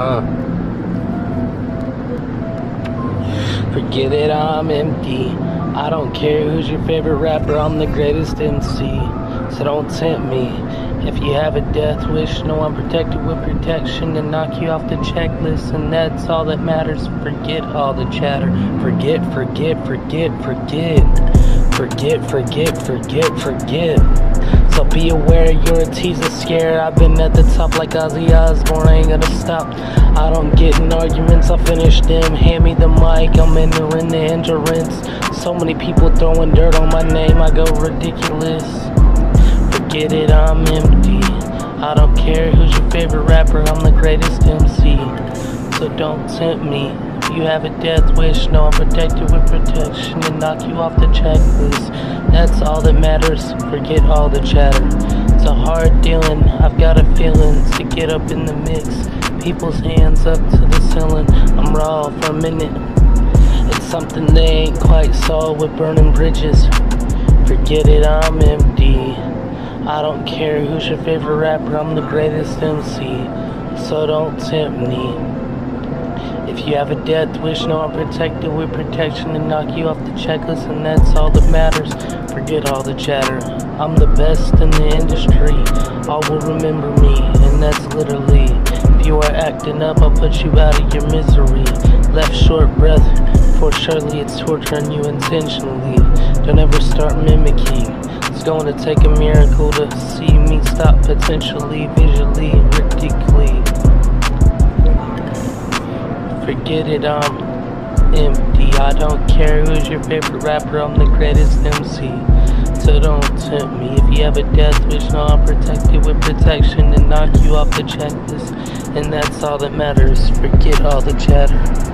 huh? Forget it, I'm empty. I don't care who's your favorite rapper, I'm the greatest MC. So don't tempt me. If you have a death wish, know I'm protected with protection and knock you off the checklist, and that's all that matters. Forget all the chatter. Forget, forget, forget, forget. Forget, forget, forget, forget. So be aware you're a teaser scare. I've been at the top like Ozzy Osbourne, I ain't gonna stop. I don't get in arguments, I finish them. Hand me the mic, I'm entering the endurance. So many people throwing dirt on my name, I go ridiculous. Forget it, I'm empty. I don't care who's your favorite rapper, I'm the greatest MC. So don't tempt me. You have a death wish, no, I'm protected with protection and knock you off the checklist. That's all that matters, forget all the chatter. It's a hard dealing, I've got a feeling to get up in the mix. People's hands up to the ceiling, I'm raw for a minute. It's something they ain't quite saw with burning bridges. Forget it, I'm empty. I don't care who's your favorite rapper, I'm the greatest MC. So don't tempt me. If you have a death wish, know I'm protected with protection and knock you off the checklist, and that's all that matters. Forget all the chatter. I'm the best in the industry. All will remember me, and that's literally. If you are acting up, I'll put you out of your misery. Left short breath, for surely it's torturing you intentionally. Don't ever start mimicking. It's going to take a miracle to see me stop potentially, visually. Forget it, I'm empty. I don't care who's your favorite rapper, I'm the greatest MC. So don't tempt me. If you have a death wish, know I'm protected with protection and knock you off the checklist. And that's all that matters. Forget all the chatter.